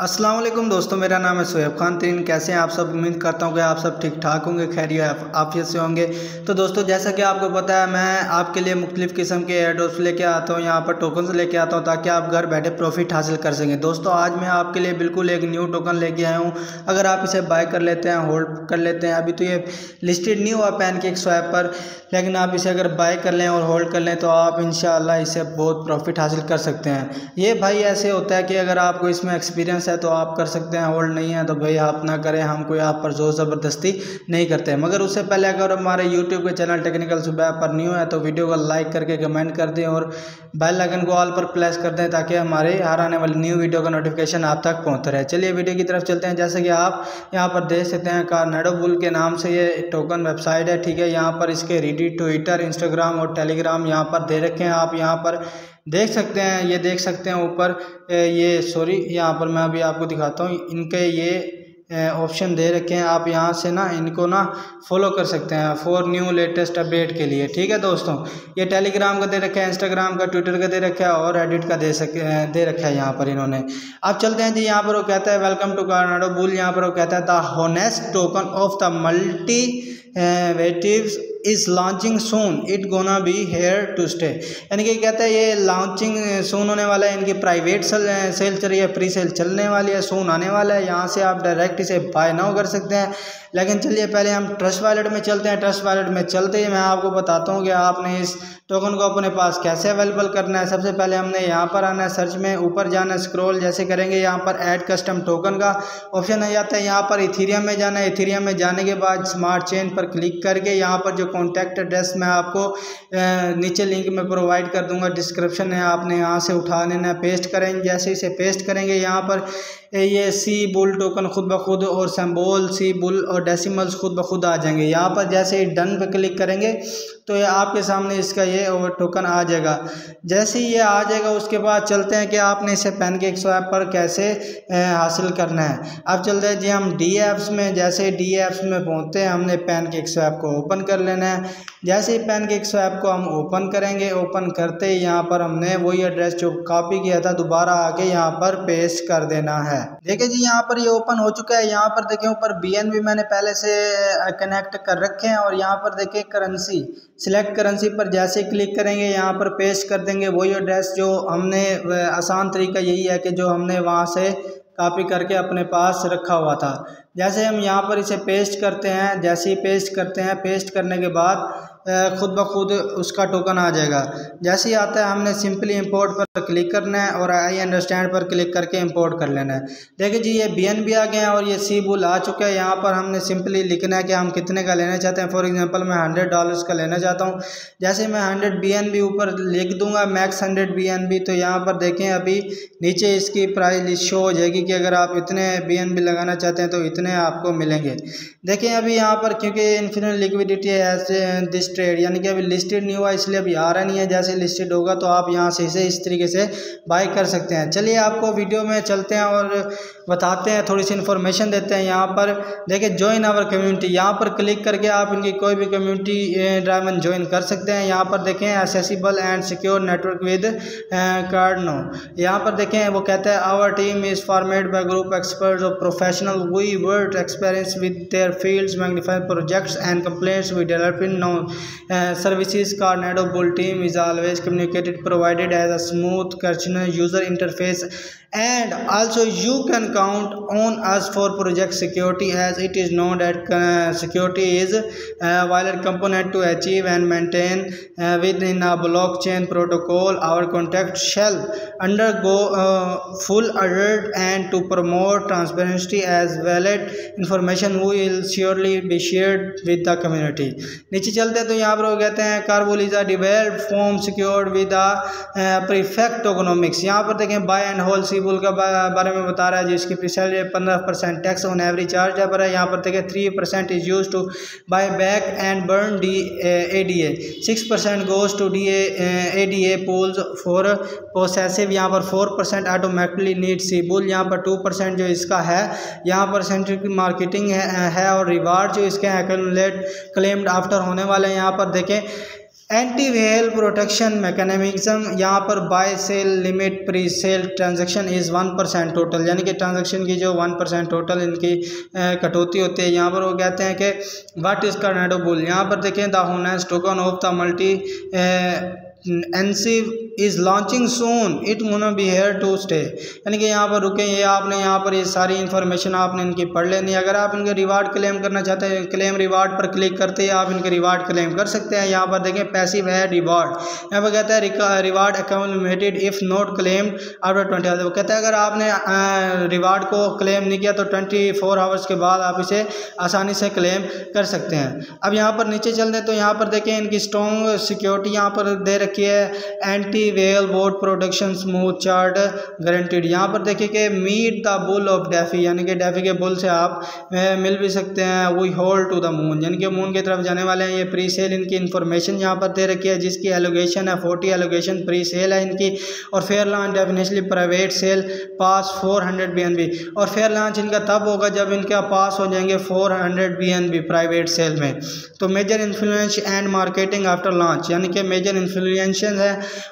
वालेकुम दोस्तों, मेरा नाम है सोएब खान तीन कैसे हैं आप सब? उम्मीद करता हूँ कि आप सब ठीक ठाक होंगे खैरिय आफियत से होंगे। तो दोस्तों, जैसा कि आपको पता है, मैं आपके लिए मुख्तलिफ़ किस्म के एयरडोप्स लेके आता हूँ, यहाँ पर टोकन लेके आता हूँ, ताकि आप घर बैठे प्रॉफिट हासिल कर सकें। दोस्तों, आज मैं आपके लिए बिल्कुल एक न्यू टोकन लेके आया हूँ। अगर आप इसे बाय कर लेते हैं, होल्ड कर लेते हैं, अभी तो ये लिस्टेड नहीं हुआ पैन के एक स्वैप पर। लेकिन आप इसे अगर बाय कर लें और होल्ड कर लें तो आप इन इसे बहुत प्रॉफिट हासिल कर सकते हैं। ये भाई ऐसे होता है कि अगर आपको इसमें एक्सपीरियंस है तो आप कर सकते हैं होल्ड नहीं है तो भाई आप ना करें, हम कोई आप पर ज़ोर ज़बरदस्ती नहीं करते मगर उससे पहले अगर हमारे यूट्यूब के चैनल टेक्निकल सुबह पर न्यू है तो वीडियो को लाइक करके कमेंट कर दें और बेल आइकन को ऑल पर प्रेस कर दें ताकि हमारे हर आने वाली न्यू वीडियो का नोटिफिकेशन आप तक पहुँचता रहे चलिए वीडियो की तरफ़ चलते हैं। जैसे कि आप यहाँ पर देख सकते हैं कार्नाडो बुल के नाम से ये टोकन वेबसाइट है, ठीक है। यहाँ पर इसके रीडी ट्विटर इंस्टाग्राम और टेलीग्राम यहाँ पर दे रखे हैं। आप यहाँ पर देख सकते हैं, ये देख सकते हैं ऊपर ये सॉरी यहाँ पर मैं अभी आपको दिखाता हूँ, इनके ये ऑप्शन दे रखे हैं, आप यहाँ से ना इनको ना फॉलो कर सकते हैं फॉर न्यू लेटेस्ट अपडेट के लिए, ठीक है दोस्तों? ये टेलीग्राम का दे रखा है इंस्टाग्राम का ट्विटर का दे रखा है और एडिट का दे सक दे रखा है यहाँ पर इन्होंने। अब चलते हैं जी, यहाँ पर वो कहता है वेलकम टू कार्नाडो बुल यहाँ पर वो कहता है the honest token of the multi वेटिव्स is launching soon it gonna be here to stay यानी कि कहता है, ये लॉन्चिंग सोन होने वाला है। इनकी प्राइवेट सेल सेल चल रही है प्री सेल चलने वाली है सोन आने वाला है। यहाँ से आप डायरेक्ट इसे बाय ना कर सकते हैं। लेकिन चलिए, पहले हम ट्रस्ट वॉलेट में चलते हैं। ट्रस्ट वॉलेट में चलते ही मैं आपको बताता हूँ कि आपने इस टोकन को अपने पास कैसे अवेलेबल करना है। सबसे पहले हमने यहाँ पर आना है सर्च में। ऊपर जाना है स्क्रॉल जैसे करेंगे, यहाँ पर ऐड कस्टम टोकन का ऑप्शन आ जाता है। यहाँ पर इथीरियम में जाना है। इथीरियम में जाने के बाद स्मार्ट चेन पर क्लिक करके यहाँ पर जो कॉन्टैक्ट एड्रेस मैं आपको नीचे लिंक में प्रोवाइड कर दूँगा डिस्क्रिप्शन है, आपने यहाँ से उठा लेना पेस्ट करेंगे जैसे इसे पेस्ट करेंगे, यहाँ पर ये सी बुल टोकन खुद ब खुद और सैम्बोल सी बुल और डेसिमल्स खुद ब खुद आ जाएँगे। यहाँ पर जैसे ही डन पे क्लिक करेंगे तो ये आपके सामने इसका ये टोकन आ जाएगा। जैसे ही ये आ जाएगा, उसके बाद चलते हैं कि आपने इसे पेन के स्वैप पर कैसे हासिल करना है। अब चलते हैं जी हम डी एप्स में, जैसे डी एप्स में पहुँचते हैं, हमने पेन के स्वैप को ओपन कर लेना है। जैसे ही पेन के स्वैप को हम ओपन करेंगे ओपन करते ही यहाँ पर हमने वही एड्रेस जो कॉपी किया था, दोबारा आके यहाँ पर पेस्ट कर देना है। देखिए जी, यहाँ पर ये ओपन हो चुका है। यहाँ पर देखें ऊपर बीएनबी मैंने पहले से कनेक्ट कर रखे हैं और यहाँ पर देखें करेंसी सिलेक्ट करेंसी पर जैसे क्लिक करेंगे, यहाँ पर पेस्ट कर देंगे। वही एड्रेस जो हमने आसान तरीका यही है कि जो हमने वहाँ से कॉपी करके अपने पास रखा हुआ था। जैसे हम यहाँ पर इसे पेस्ट करते हैं, जैसे ही पेस्ट करते हैं पेस्ट करने के बाद खुद ब खुद उसका टोकन आ जाएगा। जैसे ही आता है, हमने सिंपली इंपोर्ट पर क्लिक करना है और आई अंडरस्टैंड पर क्लिक करके इंपोर्ट कर लेना है। देखिए जी, ये बी बी आ गए हैं और ये सी बुल आ चुका है। यहाँ पर हमने सिंपली लिखना है कि हम कितने का लेना चाहते हैं। फॉर एग्जांपल मैं हंड्रेड डॉलर्स का लेना चाहता हूँ। जैसे मैं हंड्रेड बी ऊपर लिख दूँगा मैक्स हंड्रेड बी तो यहाँ पर देखें अभी नीचे इसकी प्राइस लिस्ट शो हो जाएगी कि अगर आप इतने बी लगाना चाहते हैं तो इतने आपको मिलेंगे। देखें अभी यहाँ पर क्योंकि इन्फिनिट लिक्विडिटी है दिस ट्रेड यानी कि अभी लिस्टेड नहीं हुआ इसलिए अभी आ रहा नहीं है। जैसे लिस्टेड होगा तो आप यहाँ से इसे इस तरीके से बाय कर सकते हैं। चलिए आपको वीडियो में चलते हैं और बताते हैं, थोड़ी सी इन्फॉर्मेशन देते हैं। यहाँ पर देखिए ज्वाइन आवर कम्युनिटी यहाँ पर क्लिक करके आप इनकी कोई भी कम्युनिटी ड्राइवन ज्वाइन कर सकते हैं। यहाँ पर देखें accessible and secure network with Cardano यहाँ पर देखें, वो कहते हैं our team is formed by group expert of professional we word experience with their fields magnified projects and complaints we developing no services Cardano bull team is always communicated provided as a smooth कर्चनर user interface and also you can count on us for project security as it is known that uh, security is a valid component to achieve and maintain uh, within a blockchain protocol our contact shall undergo uh, full alert and to promote transparency as valid information will surely be shared with the community नीचे चलते तो यहाँ पर वो कहते हैं Carbull is a develop form secured with perfect economics यहाँ पर देखें buy and hold C bull का बारे में बता रहा है जिसकी प्रिसेल पंद्रह percent tax on average charge है पर है। यहाँ पर देखें three percent is use to buy back and burn D A D A six percent goes to D A D A pools for processive यहाँ पर four percent automatically need C bull यहाँ पर टू परसेंट जो इसका है यहाँ पर centric marketing है, है और रिवार्ड जो इसके एक्लेट क्लेम्ड आफ्टर होने वाले हैं। यहाँ पर देखें एंटी वेल प्रोटेक्शन मैकेनिज्म, यहाँ पर buy sell limit, pre sale transaction is one percent total, यानी कि ट्रांजेक्शन की जो वन परसेंट टोटल इनकी कटौती होती है, यहाँ पर वो कहते हैं कि व्हाट इज़ कर्नाडो बुल यहाँ पर देखें the honest token of the multi एनसिव is launching soon it gonna be here to stay यानी कि यहाँ पर रुके, ये आपने यहाँ पर ये सारी इन्फॉर्मेशन आपने इनकी पढ़ लेनी है। अगर आप इनके रिवार्ड क्लेम करना चाहते हैं क्लेम रिवार्ड पर क्लिक करते हैं आप इनके रिवार्ड क्लेम कर सकते हैं। यहाँ पर देखें पैसिव है रिवार्ड यहाँ पर कहता है reward accounted if not claim after twenty hours कहता है, अगर आपने रिवार्ड को क्लेम नहीं किया तो ट्वेंटी फोर आवर्स के बाद आप इसे आसानी से क्लेम कर सकते हैं। अब यहाँ पर नीचे चल दें तो यहाँ पर देखें, इनकी स्ट्रॉन्ग सिक्योरिटी यहाँ पर दे रखी है anti whale board production smooth chart guaranteed यहाँ पर देखिए कि meet the bull of DeFi यानी कि डेफी के बुल से आप मिल भी सकते हैं। We hold to the moon यानी कि मून की तरफ़ जाने वाले हैं। ये प्री सेल इनकी इन्फॉर्मेशन यहाँ पर दे रखी है, जिसकी एलोगेशन है फोर्टी एलोगेशन प्री सेल है इनकी। और fair launch definitely private sale pass four hundred B और फेयर लॉन्च इनका तब होगा जब इनका पास हो जाएँगे फोर हंड्रेड प्राइवेट सेल में। तो major influence and marketing after launch यानी कि मेजर इन्फ्लुएंस है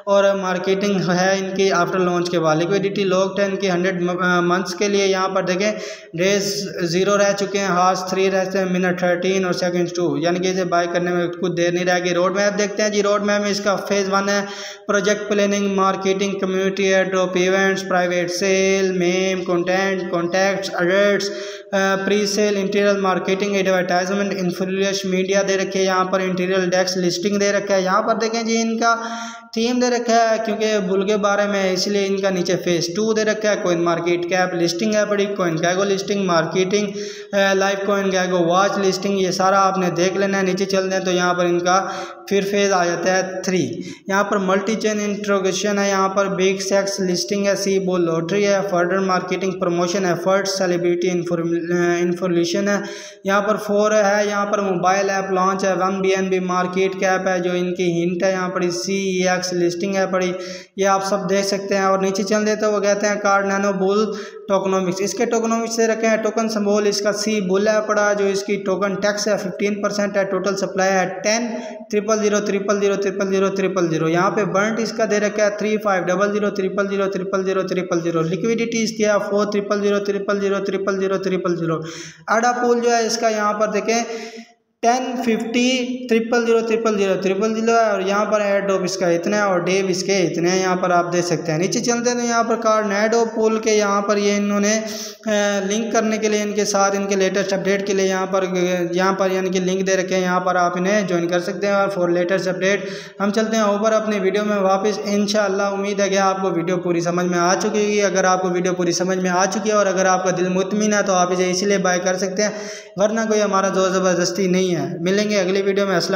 और मार्केटिंग है इनकी आफ्टर लॉन्च के बाद। लिक्विडिटी लॉक टेन की हंड्रेड मंथ्स के लिए यहाँ पर देखें डेज़ ज़ीरो रह चुके हैं हार्स थ्री रहते हैं मिनट थर्टीन और सेकेंड टू यानी कि इसे बाय करने में कुछ देर नहीं रहेगी। रोड मैप देखते हैं जी रोड मैप में इसका फ़ेज़ वन है। Project planning marketing community airdrop events private sale meme content contacts alerts pre sale interior marketing advertisement influence media दे रखे हैं। यहाँ पर इंटीरियर डेस्क लिस्टिंग दे रखा है। यहाँ पर देखें जी, इनका थीम दे रखा है, क्योंकि बुल के बारे में इसलिए इनका नीचे फेस टू दे रखा है कोइन मार्केट कैप लिस्टिंग है बड़ी CoinGecko listing marketing live CoinGecko watch listing ये सारा आपने देख लेना है, नीचे चल दें तो यहाँ पर इनका फिर फ़ेज़ आ जाता है थ्री यहाँ पर मल्टी चेन इंट्रोगेशन है, यहाँ पर बिग सेक्स लिस्टिंग है सी बुल लॉटरी है फर्दर मार्केटिंग प्रमोशन है एफर्ट सेलिब्रिटी इन्फॉर्मेशन है। यहाँ पर फोर है, यहाँ पर मोबाइल ऐप लॉन्च है one B N B market cap है, जो इनकी हिंट है, यहाँ पर सी ई एक्स लिस्टिंग है बड़ी ये आप सब देख सकते हैं और नीचे चल देते वो कहते हैं कार्ड नैनो बुल टोकनोमिक्स इसके टोकनोमिक्स से रखे हैं टोकन संबोल इसका सी बुल है पड़ा, जो इसकी टोकन टैक्स है फिफ्टीन परसेंट है टोटल सप्लाई है ten triple zero triple zero triple zero triple zero यहाँ पे बर्ंट इसका दे रखा है three five double zero triple zero triple zero triple zero liquidity इसकी है four triple zero triple zero triple zero triple zero pool जो है, इसका यहाँ पर देखें ten fifty triple zero triple zero triple zero है और यहाँ पर एड ऑफ़ इसका इतना है और डेव इसके इतने हैं, यहाँ पर आप देख सकते हैं। नीचे चलते हैं तो यहाँ पर कार्ड नेडो पुल के यहाँ पर ये इन्होंने लिंक करने के लिए इनके साथ इनके लेटेस्ट अपडेट के लिए यहाँ पर यहाँ पर यानी कि लिंक दे रखे हैं, यहाँ पर आप इन्हें ज्वाइन कर सकते हैं और फॉर लेटेस्ट अपडेट हम चलते हैं ऊपर अपनी वीडियो में वापस। इन उम्मीद है कि आपको वीडियो पूरी समझ में आ चुकी होगी। अगर आपको वीडियो पूरी समझ में आ चुकी है और अगर आपका दिल मुतमिन है तो आप इसे इसीलिए बाय कर सकते हैं, वरना कोई हमारा ज़ोर ज़बरदस्ती नहीं है। मिलेंगे अगली वीडियो में। असल